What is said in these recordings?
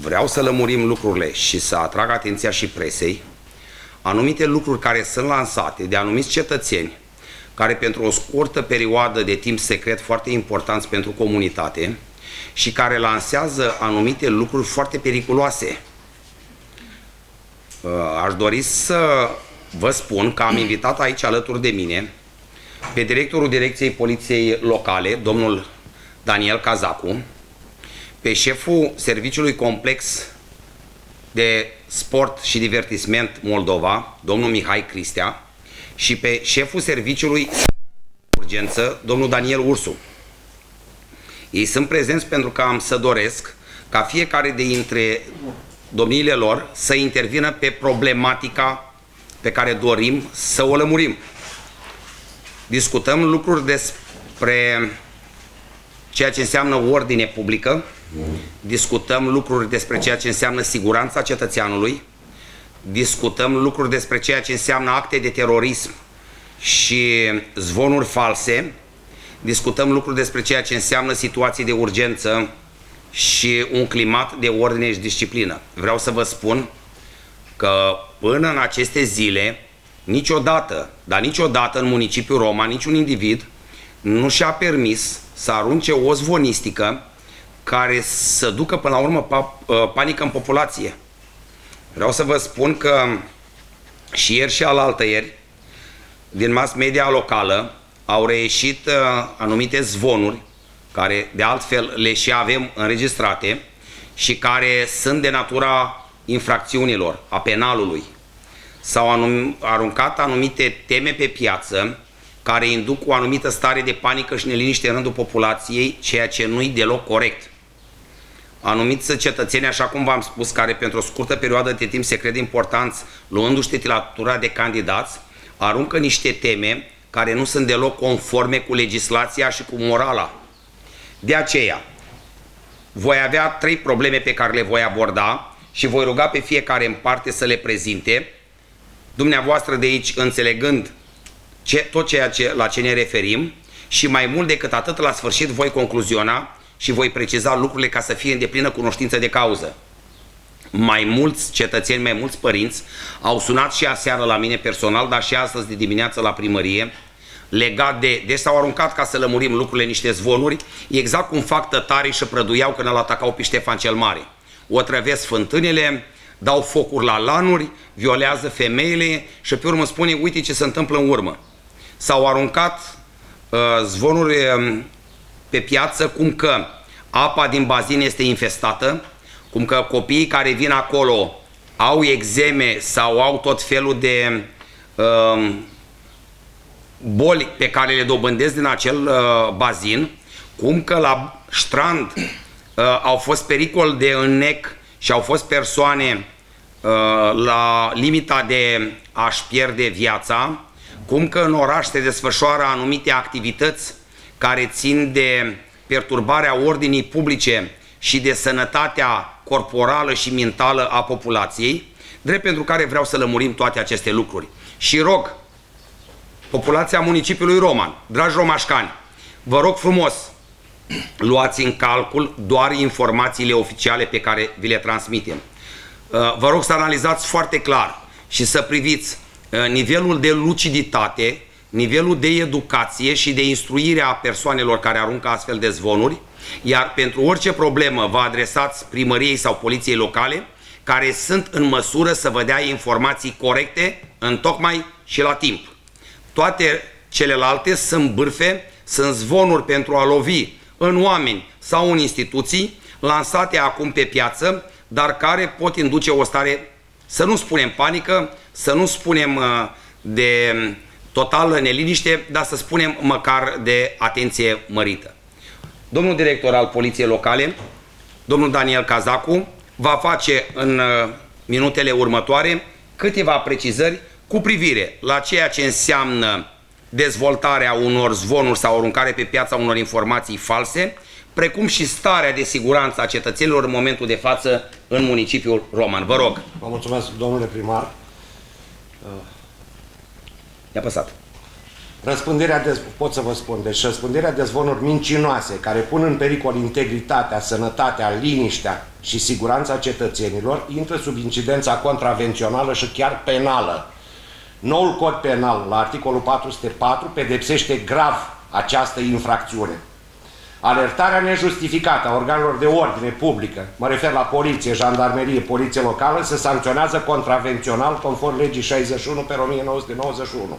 vreau să lămurim lucrurile și să atrag atenția și presei, anumite lucruri care sunt lansate de anumiți cetățeni, care pentru o scurtă perioadă de timp secret foarte importanți pentru comunitate și care lansează anumite lucruri foarte periculoase. Uh, aș dori să vă spun că am invitat aici alături de mine pe directorul Direcției Poliției Locale, domnul Daniel Cazacu, pe șeful Serviciului Complex de Sport și Divertisment Moldova, domnul Mihai Cristea, și pe șeful Serviciului Urgență, domnul Daniel Ursu. Ei sunt prezenți pentru că am să doresc ca fiecare dintre domniile lor să intervină pe problematica pe care dorim să o lămurim. Discutăm lucruri despre ceea ce înseamnă ordine publică, discutăm lucruri despre ceea ce înseamnă siguranța cetățeanului, discutăm lucruri despre ceea ce înseamnă acte de terorism și zvonuri false, discutăm lucruri despre ceea ce înseamnă situații de urgență și un climat de ordine și disciplină. Vreau să vă spun că până în aceste zile, niciodată, dar niciodată în municipiul Roma, niciun individ nu și-a permis să arunce o zvonistică care să ducă până la urmă uh, panică în populație. Vreau să vă spun că și ieri și alaltă ieri, din mass media locală, au reieșit uh, anumite zvonuri, care de altfel le și avem înregistrate, și care sunt de natura infracțiunilor, a penalului. S-au anum aruncat anumite teme pe piață care induc o anumită stare de panică și neliniște în rândul populației, ceea ce nu-i deloc corect. Anumiți cetățeni, așa cum v-am spus, care pentru o scurtă perioadă de timp se cred importanți, luându-și titulatura de candidați, aruncă niște teme care nu sunt deloc conforme cu legislația și cu morala. De aceea, voi avea trei probleme pe care le voi aborda și voi ruga pe fiecare în parte să le prezinte, dumneavoastră de aici înțelegând ce, tot ceea ce, la ce ne referim și mai mult decât atât, la sfârșit voi concluziona și voi preciza lucrurile ca să fie în deplină cunoștință de cauză. Mai mulți cetățeni, mai mulți părinți au sunat și aseară la mine personal, dar și astăzi de dimineață la primărie, legat de... Deci s-au aruncat ca să lămurim lucrurile niște zvonuri, exact cum fac tătarii și prăduiau când îl atacau pe Ștefan cel Mare. O trăvesc fântânile, dau focuri la lanuri, violează femeile și pe urmă spune, uite ce se întâmplă în urmă. S-au aruncat uh, zvonuri uh, pe piață cum că apa din bazin este infestată, cum că copiii care vin acolo au exeme sau au tot felul de uh, boli pe care le dobândesc din acel uh, bazin, cum că la strand uh, au fost pericol de înnec și au fost persoane uh, la limita de a-și pierde viața, cum că în oraș se desfășoară anumite activități care țin de perturbarea ordinii publice și de sănătatea corporală și mentală a populației, drept pentru care vreau să lămurim toate aceste lucruri. Și rog populația municipiului Roman, dragi romașcani, vă rog frumos, luați în calcul doar informațiile oficiale pe care vi le transmitem. Uh, vă rog să analizați foarte clar și să priviți uh, nivelul de luciditate nivelul de educație și de instruire a persoanelor care aruncă astfel de zvonuri, iar pentru orice problemă vă adresați primăriei sau poliției locale, care sunt în măsură să vă dea informații corecte, în tocmai și la timp. Toate celelalte sunt bârfe, sunt zvonuri pentru a lovi în oameni sau în instituții, lansate acum pe piață, dar care pot induce o stare, să nu spunem panică, să nu spunem uh, de totală neliniște, dar să spunem măcar de atenție mărită. Domnul director al Poliției Locale, domnul Daniel Cazacu, va face în uh, minutele următoare câteva precizări cu privire la ceea ce înseamnă dezvoltarea unor zvonuri sau aruncare pe piața unor informații false, precum și starea de siguranță a cetățenilor în momentul de față în municipiul Roman. Vă rog. Vă mulțumesc, domnule primar. I-a păsat. Răspândirea de, pot să vă spun, deci răspândirea de zvonuri mincinoase care pun în pericol integritatea, sănătatea, liniștea și siguranța cetățenilor intră sub incidența contravențională și chiar penală. Noul cod penal, la articolul 404, pedepsește grav această infracțiune. Alertarea nejustificată a organelor de ordine publică, mă refer la poliție, jandarmerie, poliție locală, se sancționează contravențional conform legii 61 pe 1991.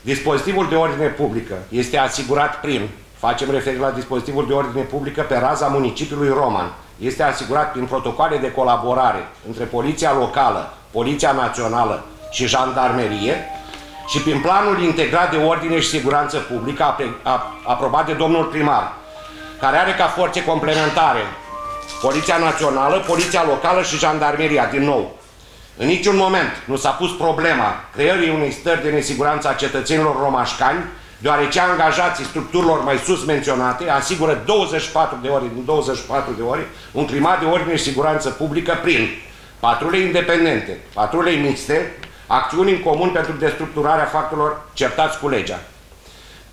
Dispozitivul de ordine publică este asigurat prin, facem referire la dispozitivul de ordine publică pe raza municipiului Roman, este asigurat prin protocoale de colaborare între Poliția Locală, Poliția Națională și Jandarmerie și prin planul integrat de ordine și siguranță publică aprobat de domnul primar, care are ca forțe complementare Poliția Națională, Poliția Locală și Jandarmeria, din nou. În niciun moment nu s-a pus problema creării unei stări de nesiguranță a cetățenilor romașcani, deoarece angajații structurilor mai sus menționate asigură 24 de ore din 24 de ore un climat de ordine și siguranță publică prin patrule independente, patrule mixte, acțiuni în comun pentru destructurarea factorilor certați cu legea.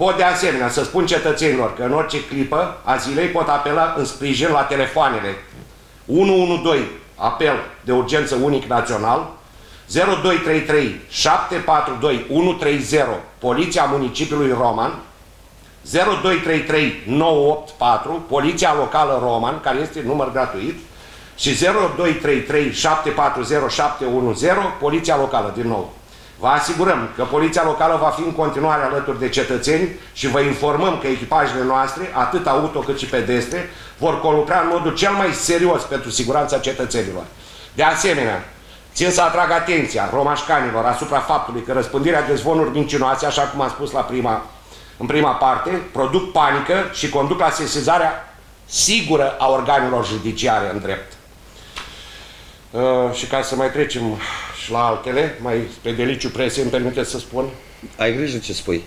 Pot de asemenea să spun cetățenilor că în orice clipă a zilei pot apela în sprijin la telefoanele 112, apel de urgență unic național, 0233 742 130, Poliția Municipiului Roman, 0233 984, Poliția Locală Roman, care este număr gratuit, și 0233 740 710, Poliția Locală, din nou. Vă asigurăm că Poliția Locală va fi în continuare alături de cetățeni și vă informăm că echipajele noastre, atât auto cât și pedestre, vor colucra în modul cel mai serios pentru siguranța cetățenilor. De asemenea, țin să atrag atenția romașcanilor asupra faptului că răspândirea de zvonuri mincinoase, așa cum am spus la prima, în prima parte, produc panică și conduc la sesizarea sigură a organelor judiciare în drept. Uh, și ca să mai trecem și la altele, mai spre deliciu presei, îmi permite să spun. Ai grijă ce spui.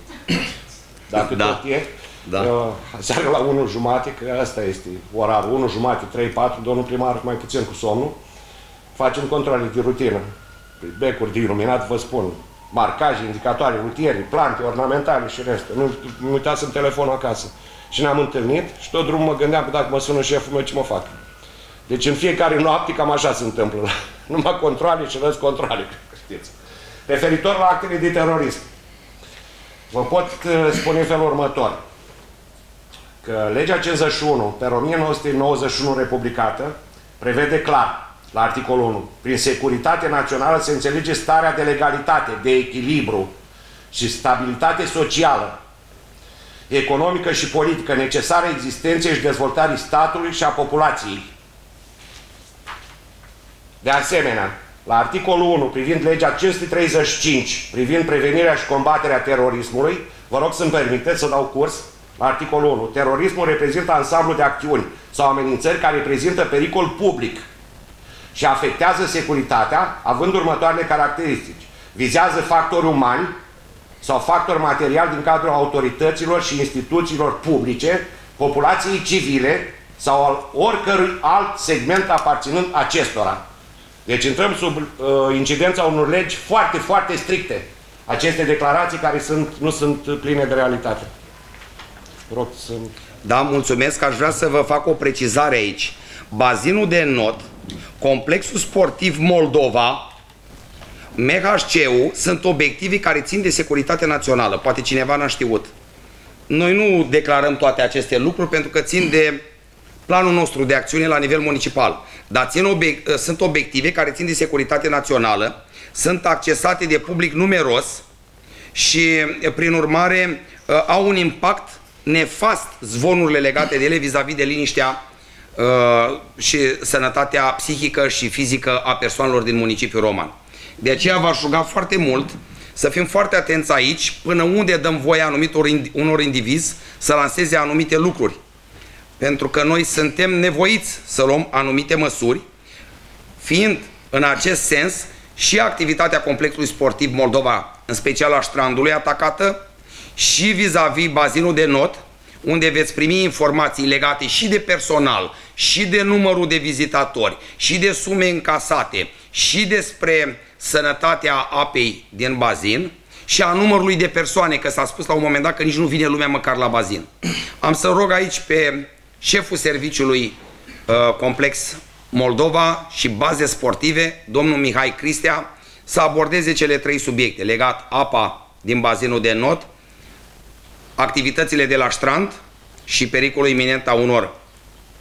Dacă da. tot e. Da. Uh, seara la 1 jumate, că asta este orarul, 1 jumate, 3, 4, domnul primar mai puțin cu somnul, facem controle de rutină. Becuri de iluminat, vă spun, marcaje, indicatoare, rutiere, plante, ornamentale și restul. Nu, nu uitați în telefonul acasă. Și ne-am întâlnit și tot drumul mă gândeam că dacă mă sună șeful meu, ce mă fac? Deci în fiecare noapte cam așa se întâmplă. Numai controle și răzi controle, știți. Referitor la actele de terorism, vă pot uh, spune în felul următor că legea 51 pe 1991 republicată prevede clar la articolul 1 prin securitate națională se înțelege starea de legalitate, de echilibru și stabilitate socială, economică și politică necesară existenței și dezvoltării statului și a populației de asemenea, la articolul 1, privind legea 535, privind prevenirea și combaterea terorismului, vă rog să-mi permiteți să dau curs la articolul 1. Terorismul reprezintă ansamblu de acțiuni sau amenințări care reprezintă pericol public și afectează securitatea, având următoarele caracteristici. Vizează factori umani sau factori materiali din cadrul autorităților și instituțiilor publice, populației civile sau al oricărui alt segment aparținând acestora. Deci intrăm sub uh, incidența unor legi foarte, foarte stricte. Aceste declarații care sunt, nu sunt pline de realitate. Rog să... Da, mulțumesc. Aș vrea să vă fac o precizare aici. Bazinul de not, complexul sportiv Moldova, MHC-ul sunt obiective care țin de securitate națională. Poate cineva n-a știut. Noi nu declarăm toate aceste lucruri pentru că țin de planul nostru de acțiune la nivel municipal. Dar țin obiect, ă, sunt obiective care țin de securitate națională, sunt accesate de public numeros și, prin urmare, ă, au un impact nefast zvonurile legate de ele vis-a-vis -vis de liniștea uh, și sănătatea psihică și fizică a persoanelor din municipiul Roman. De aceea v-aș ruga foarte mult să fim foarte atenți aici până unde dăm voie anumitor, unor indivizi să lanseze anumite lucruri pentru că noi suntem nevoiți să luăm anumite măsuri, fiind în acest sens și activitatea complexului sportiv Moldova, în special a strandului, atacată și vis-a-vis -vis bazinul de not, unde veți primi informații legate și de personal, și de numărul de vizitatori, și de sume încasate, și despre sănătatea apei din bazin, și a numărului de persoane, că s-a spus la un moment dat că nici nu vine lumea măcar la bazin. Am să rog aici pe șeful serviciului uh, complex Moldova și baze sportive, domnul Mihai Cristea, să abordeze cele trei subiecte legat apa din bazinul de not, activitățile de la strand și pericolul iminent a unor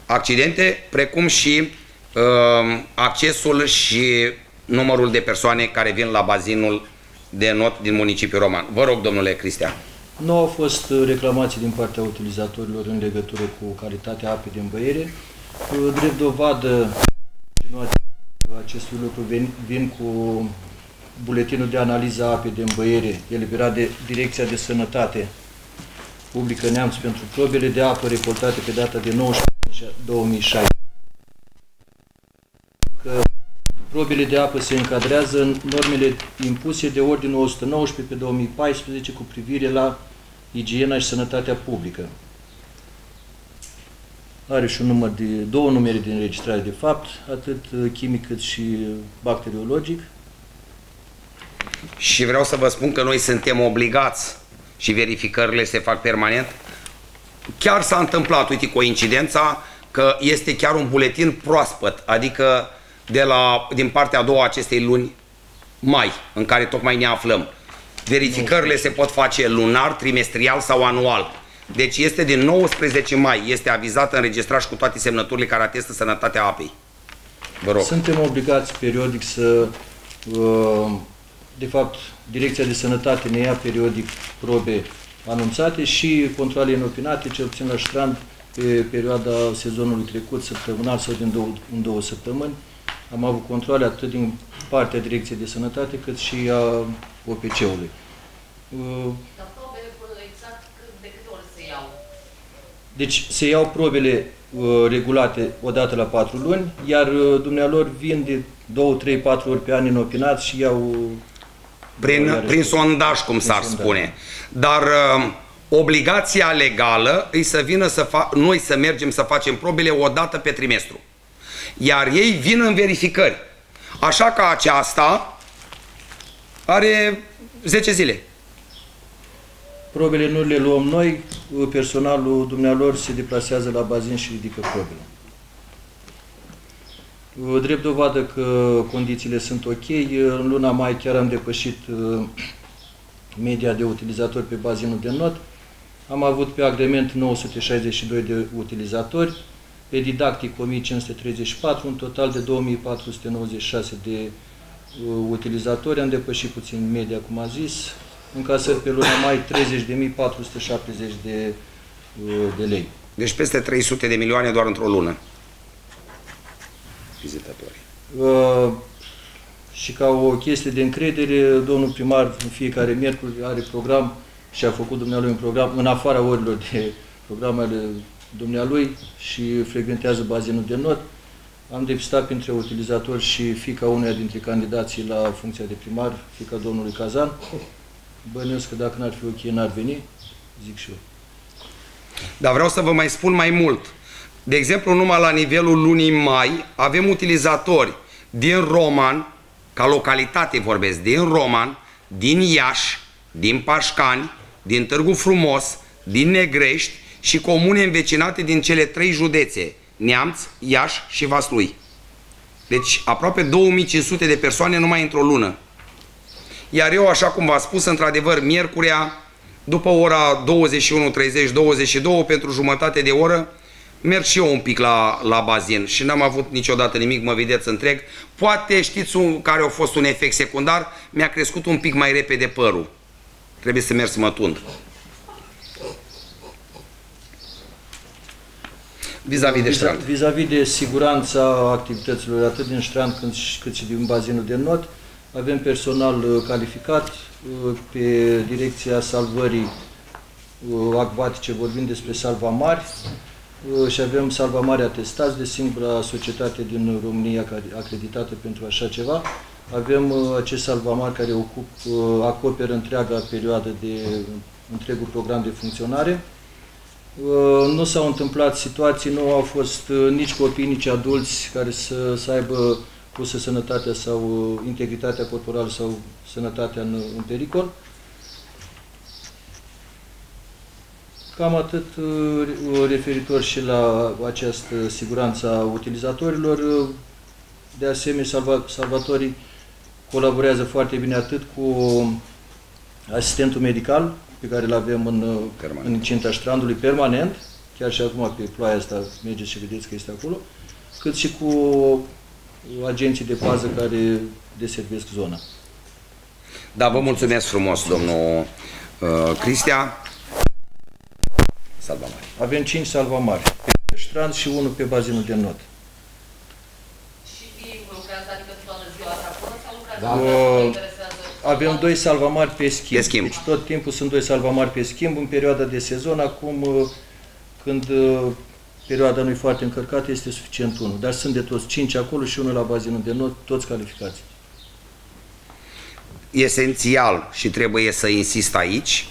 accidente, precum și uh, accesul și numărul de persoane care vin la bazinul de not din municipiul Roman. Vă rog, domnule Cristian. Nu au fost reclamații din partea utilizatorilor în legătură cu calitatea apei din băiere. Drept dovadă acestui lucru vin, vin cu buletinul de analiză a apei din băiere, eliberat de Direcția de Sănătate Publică Neamț pentru probele de apă recoltate pe data de 19 2006. Probele de apă se încadrează în normele impuse de Ordinul 119 pe 2014 cu privire la igiena și sănătatea publică. Are și un număr de, două numere de înregistrare de fapt, atât chimic cât și bacteriologic. Și vreau să vă spun că noi suntem obligați și verificările se fac permanent. Chiar s-a întâmplat, uite, coincidența, că este chiar un buletin proaspăt, adică de la, din partea a doua acestei luni mai, în care tocmai ne aflăm. Verificările se pot face lunar, trimestrial sau anual. Deci este din 19 mai, este avizat, înregistrat și cu toate semnăturile care atestă sănătatea apei. Vă rog. Suntem obligați periodic să, uh, de fapt, Direcția de Sănătate ne ia periodic probe anunțate și controle inopinate, cel puțin la strand, pe perioada sezonului trecut, săptămânal sau din două, în două săptămâni. Am avut controle atât din partea Direcției de Sănătate, cât și a OPC-ului. Dar probele exact de câte ori se iau? Deci se iau probele uh, regulate odată la patru luni, iar uh, dumnealor vin de 2, 3, 4 ori pe an inopinați și iau... Prin, prin sondaj, cum s-ar spune. Dar uh, obligația legală e să vină să fa- noi să mergem să facem probele o dată pe trimestru. Iar ei vin în verificări. Așa că aceasta are 10 zile. Probele nu le luăm noi, personalul dumnealor se deplasează la bazin și ridică probele. Drept dovadă că condițiile sunt ok, în luna mai chiar am depășit uh, media de utilizatori pe bazinul de not. Am avut pe agrement 962 de utilizatori, pe didactic 1534, un total de 2496 de uh, utilizatori. Am depășit puțin media, cum a zis, încasări pe luna mai 30.470 de, uh, de lei. Deci peste 300 de milioane doar într-o lună. Vizitatori. Uh, și ca o chestie de încredere, domnul primar în fiecare miercuri are program și a făcut dumnealui un program în afara orilor de programele dumnealui și frecventează bazinul de not. Am depistat printre utilizatori și fica uneia dintre candidații la funcția de primar, fica domnului Cazan. Bănuiesc că dacă n-ar fi ok, n-ar veni, zic și eu. Dar vreau să vă mai spun mai mult. De exemplu, numai la nivelul lunii mai avem utilizatori din Roman, ca localitate vorbesc, din Roman, din Iași, din Pașcani, din Târgu Frumos, din Negrești și comune învecinate din cele trei județe, Neamț, Iași și Vaslui. Deci aproape 2500 de persoane numai într-o lună. Iar eu, așa cum v-am spus, într-adevăr, miercurea, după ora 21.30, 22, pentru jumătate de oră, merg și eu un pic la, la bazin și n-am avut niciodată nimic, mă vedeți întreg. Poate știți un, care a fost un efect secundar, mi-a crescut un pic mai repede părul. Trebuie să merg să mă tund. Vis-a-vis -vis de strand. Vis-a-vis -vis de siguranța activităților, atât din strand cât și, cât și din bazinul de not, avem personal uh, calificat uh, pe direcția salvării uh, acvatice, vorbim despre salvamari și avem salvamari atestați de singura societate din România acreditată pentru așa ceva. Avem acest salvamar care ocup, acoperă întreaga perioadă de întregul program de funcționare. Nu s-au întâmplat situații, nu au fost nici copii, nici adulți care să, să aibă pusă sănătatea sau uh, integritatea corporală sau sănătatea în, în pericol. Cam atât uh, referitor și la această siguranță a utilizatorilor. Uh, De asemenea, salva, salvatorii colaborează foarte bine atât cu asistentul medical, pe care îl avem în, uh, Permanent. în incinta strandului permanent, chiar și acum pe ploaia asta mergeți și vedeți că este acolo, cât și cu agenții de pază care deservesc zona. Da, vă mulțumesc frumos, domnul uh, Cristia. Salva mare. Avem 5 salvamari pe strand și unul pe bazinul de not. Și ei lucrează, adică toată ziua asta acolo sau lucrează? Da. Nu mă interesează. Avem doi salvamari pe schimb. Pe schimb. Deci tot timpul sunt doi salvamari pe schimb în perioada de sezon. Acum, uh, când uh, perioada nu e foarte încărcată, este suficient unul. Dar sunt de toți cinci acolo și unul la bazinul de not, toți calificați. esențial și trebuie să insist aici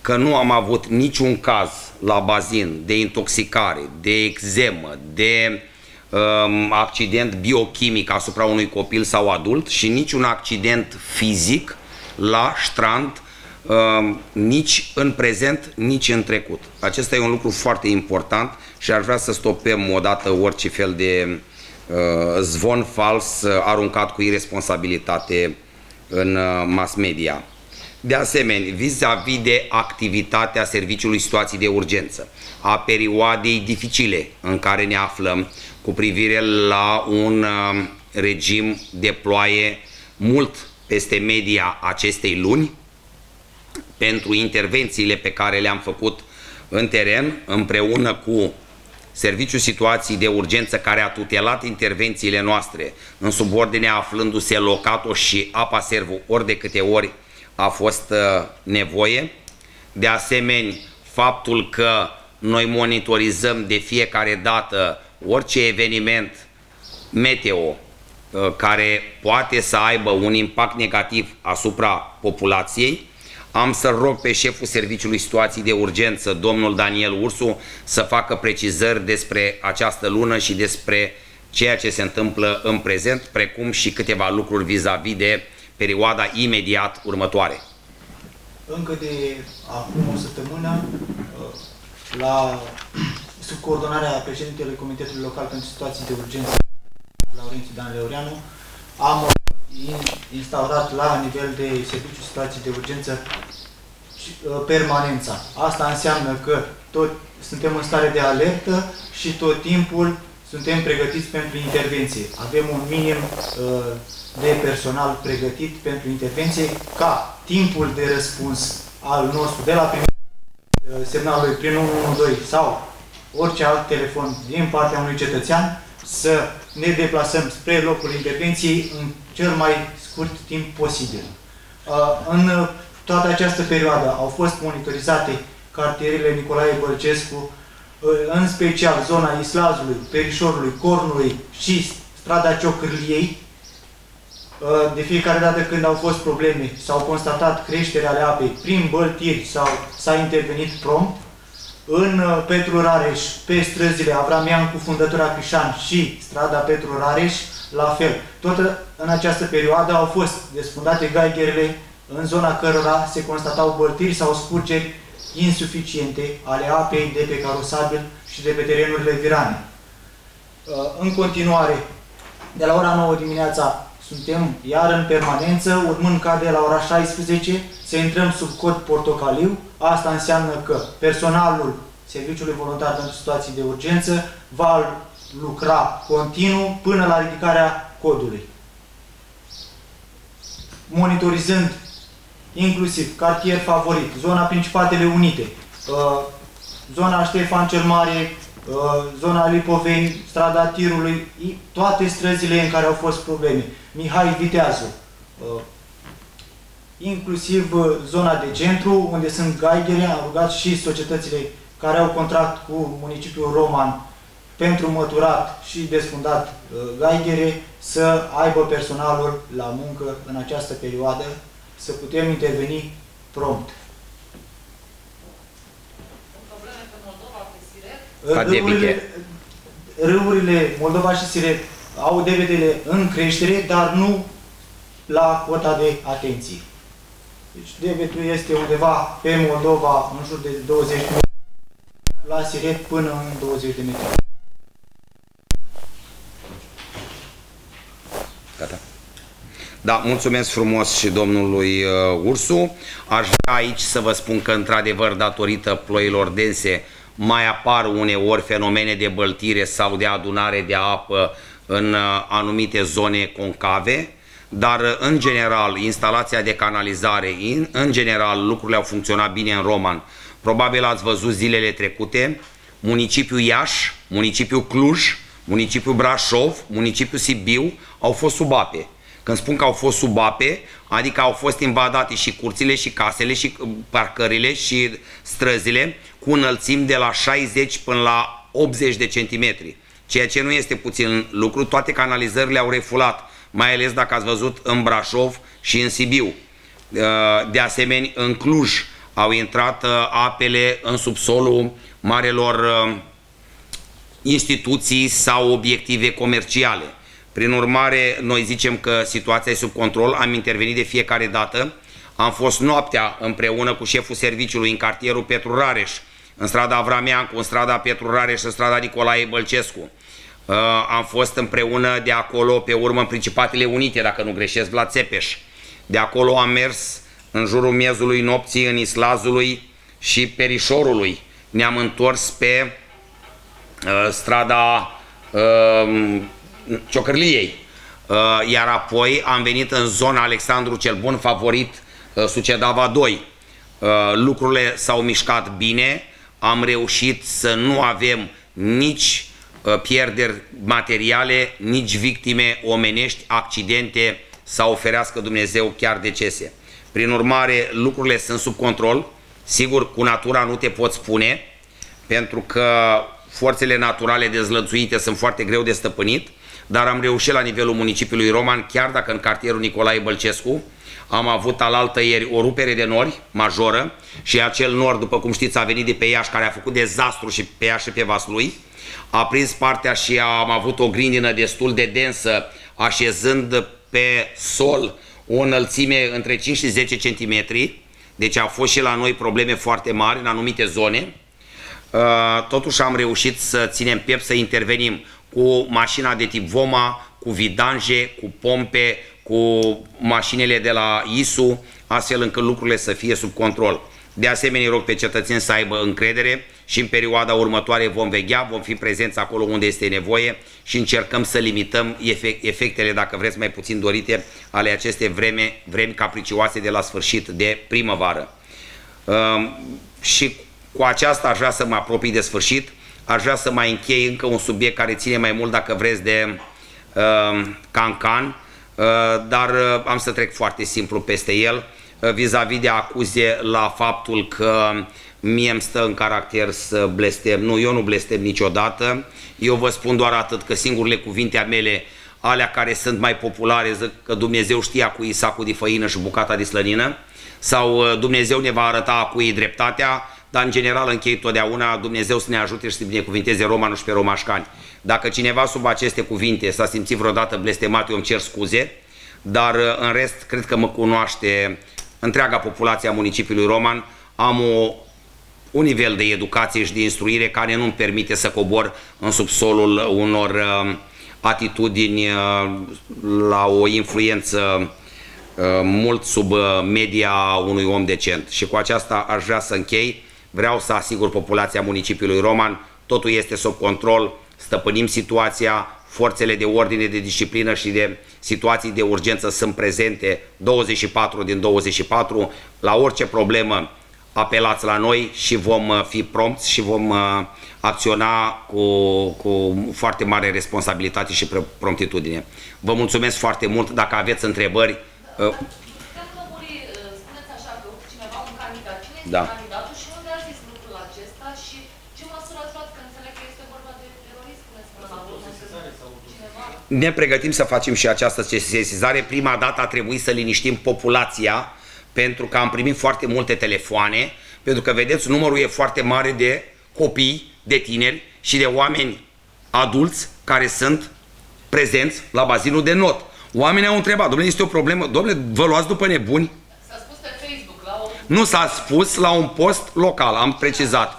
că nu am avut niciun caz la bazin de intoxicare, de exemă, de um, accident biochimic asupra unui copil sau adult și niciun accident fizic la strand um, nici în prezent, nici în trecut. Acesta e un lucru foarte important și ar vrea să stopem odată orice fel de uh, zvon fals uh, aruncat cu irresponsabilitate în uh, mass media. De asemenea, vis-a-vis de activitatea Serviciului Situații de Urgență, a perioadei dificile în care ne aflăm cu privire la un uh, regim de ploaie mult peste media acestei luni, pentru intervențiile pe care le-am făcut în teren, împreună cu Serviciul Situații de Urgență care a tutelat intervențiile noastre în subordine aflându-se locatul și apa servu ori de câte ori a fost uh, nevoie. De asemenea, faptul că noi monitorizăm de fiecare dată orice eveniment meteo uh, care poate să aibă un impact negativ asupra populației, am să rog pe șeful Serviciului Situații de Urgență, domnul Daniel Ursu, să facă precizări despre această lună și despre ceea ce se întâmplă în prezent, precum și câteva lucruri vis-a-vis -vis de perioada imediat următoare. Încă de acum o săptămână, uh, la, sub coordonarea președintelui Comitetului Local pentru Situații de Urgență, Laurențiu Dan Leoreanu, am uh, in- instaurat la nivel de serviciu situații de urgență uh, permanența. Asta înseamnă că tot suntem în stare de alertă și tot timpul suntem pregătiți pentru intervenție. Avem un minim uh, de personal pregătit pentru intervenție ca timpul de răspuns al nostru de la primirea uh, semnalului prin 112 sau orice alt telefon din partea unui cetățean să ne deplasăm spre locul intervenției în cel mai scurt timp posibil. Uh, În toată această perioadă au fost monitorizate cartierele Nicolae Bălcescu, uh, în special zona Islazului, Perișorului, Cornului și strada Ciocârliei. Uh, De fiecare dată când au fost probleme, s-au constatat creșterea ale apei prin băltiri sau s-a intervenit prompt. În uh, Petru Rareș, pe străzile Avramian cu fundătura Crișan și strada Petru Rareș, la fel. Tot în această perioadă au fost desfundate gaigherele în zona cărora se constatau băltiri sau scurgeri insuficiente ale apei de pe carosabil și de pe terenurile virane. Uh, În continuare, de la ora 9 dimineața suntem iar în permanență, urmând ca de la ora 16 să intrăm sub cod portocaliu. Asta înseamnă că personalul Serviciului Voluntar pentru Situații de Urgență va lucra continuu până la ridicarea codului. Monitorizând inclusiv cartier favorit, zona Principatele Unite, uh, zona Ștefan cel Mare, uh, zona Lipoveni, strada Tirului, i- toate străzile în care au fost probleme. Mihai Viteazu, uh, inclusiv uh, zona de centru, unde sunt gaighere, am rugat și societățile care au contract cu municipiul Roman pentru măturat și desfundat uh, gaighere să aibă personalul la muncă în această perioadă, să putem interveni prompt. Probleme pe Moldova, pe Siret. Ca Râurile, râurile Moldova și Siret au debetele în creștere, dar nu la cota de atenție. Deci debetul este undeva pe Moldova în jur de 20 la Siret până în 20 de metri. Gata. Da, mulțumesc frumos și domnului uh, Ursu. Aș vrea aici să vă spun că, într-adevăr, datorită ploilor dense, mai apar uneori fenomene de băltire sau de adunare de apă în uh, anumite zone concave, dar, uh, în general, instalația de canalizare, in, în general, lucrurile au funcționat bine în Roman. Probabil ați văzut zilele trecute, municipiul Iași, municipiul Cluj, municipiul Brașov, municipiul Sibiu au fost sub ape. Când spun că au fost sub ape, adică au fost invadate și curțile și casele și uh, parcările și străzile cu înălțimi de la 60 până la 80 de centimetri. Ceea ce nu este puțin lucru, toate canalizările au refulat, mai ales dacă ați văzut în Brașov și în Sibiu. Uh, de asemenea, în Cluj au intrat uh, apele în subsolul marelor instituții sau obiective comerciale. Prin urmare, noi zicem că situația e sub control, am intervenit de fiecare dată, am fost noaptea împreună cu șeful serviciului în cartierul Petru Rareș, în strada Avrameancu, în strada Petru Rareș, în strada Nicolae Bălcescu. Uh, am fost împreună de acolo, pe urmă, în Principatele Unite, dacă nu greșesc, la Țepeș. De acolo am mers în jurul miezului nopții, în Islazului și Perișorului. Ne-am întors pe uh, strada uh, Ciocărliei. Uh, iar apoi am venit în zona Alexandru cel Bun, favorit uh, Sucedava 2. Uh, lucrurile s-au mișcat bine, am reușit să nu avem nici pierderi materiale, nici victime omenești, accidente sau oferească Dumnezeu chiar decese. Prin urmare, lucrurile sunt sub control. Sigur, cu natura nu te pot spune, pentru că forțele naturale dezlănțuite sunt foarte greu de stăpânit, dar am reușit la nivelul municipiului Roman, chiar dacă în cartierul Nicolae Bălcescu am avut alaltă ieri o rupere de nori majoră și acel nor, după cum știți, a venit de pe Iași, care a făcut dezastru și pe Iași și pe Vaslui, a prins partea și am avut o grindină destul de densă, așezând pe sol o înălțime între 5 și 10 cm, deci au fost și la noi probleme foarte mari în anumite zone. Uh, totuși am reușit să ținem piept, să intervenim cu mașina de tip Voma, cu vidanje, cu pompe, cu mașinile de la ISU, astfel încât lucrurile să fie sub control. De asemenea, rog pe cetățeni să aibă încredere și în perioada următoare vom veghea, vom fi prezenți acolo unde este nevoie și încercăm să limităm efectele, dacă vreți mai puțin dorite, ale acestei vreme, vremi capricioase de la sfârșit de primăvară. Um, și cu aceasta aș vrea să mă apropii de sfârșit aș vrea să mai închei încă un subiect care ține mai mult, dacă vreți, de uh, Cancan, uh, dar uh, am să trec foarte simplu peste el, uh, vis-a-vis uh, -vis de acuze la faptul că mie îmi stă în caracter să blestem. Nu, eu nu blestem niciodată. Eu vă spun doar atât că singurele cuvinte a mele, alea care sunt mai populare, zic că Dumnezeu știa cu sacul de făină și bucata de slănină, sau uh, Dumnezeu ne va arăta cu ei dreptatea, dar în general închei totdeauna Dumnezeu să ne ajute și să binecuvinteze romanul și pe romașcani. Dacă cineva sub aceste cuvinte s-a simțit vreodată blestemat, eu îmi cer scuze, dar uh, în rest cred că mă cunoaște întreaga populație a municipiului Roman. Am o, un nivel de educație și de instruire care nu-mi permite să cobor în subsolul unor uh, atitudini uh, la o influență uh, mult sub uh, media unui om decent. Și cu aceasta aș vrea să închei Vreau să asigur populația municipiului Roman, totul este sub control, stăpânim situația, forțele de ordine, de disciplină și de situații de urgență sunt prezente 24 din 24. La orice problemă apelați la noi și vom uh, fi prompți și vom uh, acționa cu, cu foarte mare responsabilitate și promptitudine. Vă mulțumesc foarte mult. Dacă aveți întrebări... Uh, da. Ne pregătim să facem și această sesizare. Prima dată a trebuit să liniștim populația pentru că am primit foarte multe telefoane, pentru că, vedeți, numărul e foarte mare de copii, de tineri și de oameni adulți care sunt prezenți la bazinul de not. Oamenii au întrebat, domnule, este o problemă, domnule, vă luați după nebuni? S-a spus pe Facebook la o... Nu s-a spus la un post local, am precizat.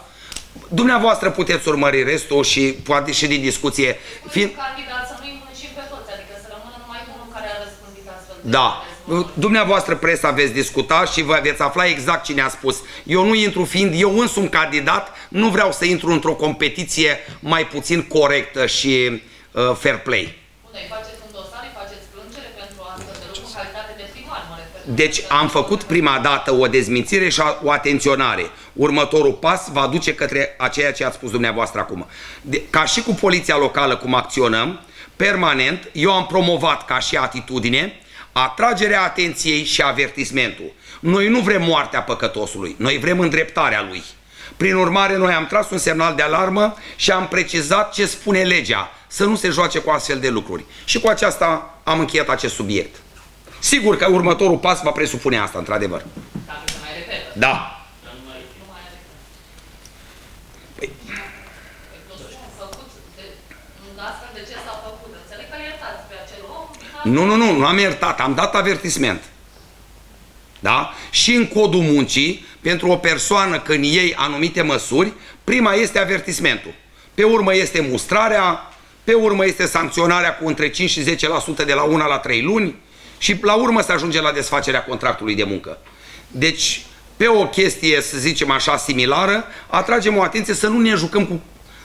Dumneavoastră puteți urmări restul și poate și din discuție. Fiind... Fiind, candidat să nu-i mânășim pe toți, adică să rămână numai unul care a răspândit astfel de Da. dezvoltări. Dumneavoastră presa veți discuta și vă veți afla exact cine a spus. Eu nu intru fiind eu însumi candidat, nu vreau să intru într-o competiție mai puțin corectă și uh, fair play. Bune, îi faceți un dosar, îi faceți plângere pentru astfel de lucruri în calitate de primar, mă refer. Deci am făcut prima dată o dezmințire și o atenționare. Următorul pas va duce către a ceea ce ați spus dumneavoastră acum. De, ca și cu poliția locală cum acționăm, permanent, eu am promovat ca și atitudine atragerea atenției și avertismentul. Noi nu vrem moartea păcătosului, noi vrem îndreptarea lui. Prin urmare, noi am tras un semnal de alarmă și am precizat ce spune legea, să nu se joace cu astfel de lucruri. Și cu aceasta am încheiat acest subiect. Sigur că următorul pas va presupune asta, într-adevăr. Dacă se mai repetă. Da. Nu mai repetă. Păi- Păi, nu știu, făcut de, un astfel de ce s-a făcut. Înțeleg că iertați pe acel om. Nu, nu, nu, nu am iertat, am dat avertisment. Da? Și în codul muncii, pentru o persoană când iei anumite măsuri, prima este avertismentul. Pe urmă este mustrarea, pe urmă este sancționarea cu între 5 și 10% de la 1 la 3 luni și la urmă se ajunge la desfacerea contractului de muncă. Deci, pe o chestie, să zicem așa, similară, atragem o atenție să nu ne jucăm cu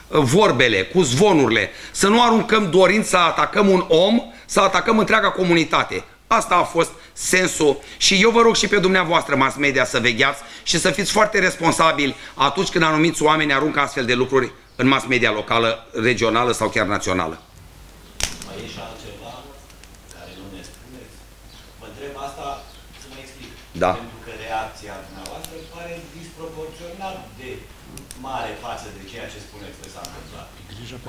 uh, vorbele, cu zvonurile, să nu aruncăm dorind să atacăm un om, să atacăm întreaga comunitate. Asta a fost sensul și eu vă rog și pe dumneavoastră mass media să vegheați și să fiți foarte responsabili atunci când anumiți oameni aruncă astfel de lucruri în mass media locală, regională sau chiar națională. Mai e și altceva care nu ne spuneți? Vă întreb asta să mă explic. Da. Pentru că reacția dumneavoastră pare disproporționat de mare față de ceea ce spuneți că s-a întâmplat.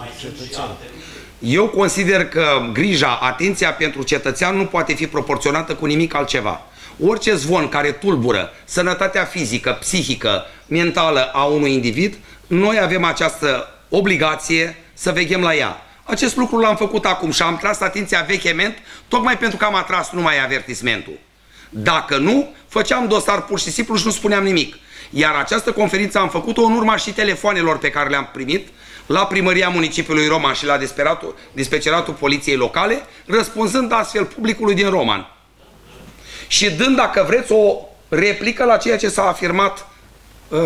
Mai sunt și alte lucruri. Eu consider că grija, atenția pentru cetățean nu poate fi proporționată cu nimic altceva. Orice zvon care tulbură sănătatea fizică, psihică, mentală a unui individ, noi avem această obligație să veghem la ea. Acest lucru l-am făcut acum și am tras atenția vehement tocmai pentru că am atras numai avertismentul. Dacă nu, făceam dosar pur și simplu și nu spuneam nimic. Iar această conferință am făcut-o în urma și telefoanelor pe care le-am primit la primăria municipiului Roman și la disperatul, dispeceratul poliției locale, răspunzând astfel publicului din Roman. Și dând, dacă vreți, o replică la ceea ce s-a afirmat uh,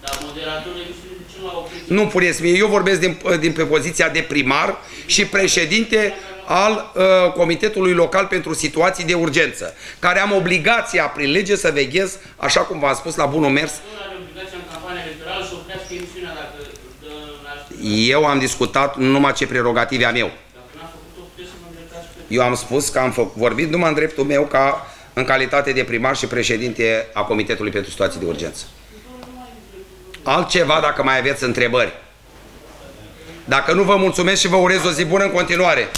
Dar moderatorul emisiunii de ce nu l-a oprit? nu puneți mie, eu vorbesc din, din pe poziția de primar și președinte al uh, Comitetului Local pentru Situații de Urgență, care am obligația prin lege să veghez, așa cum v-am spus, la bunul mers. Nu are obligația în campanie electorală să oprească emisiunea dacă dă la Eu am discutat numai ce prerogative am eu. Dacă n-a făcut-o, puteți să mă îndreptați pe Eu am spus că am făcut, vorbit numai în dreptul meu ca în calitate de primar și președinte a Comitetului pentru Situații de Urgență. Altceva dacă mai aveți întrebări. Dacă nu vă mulțumesc și vă urez o zi bună în continuare.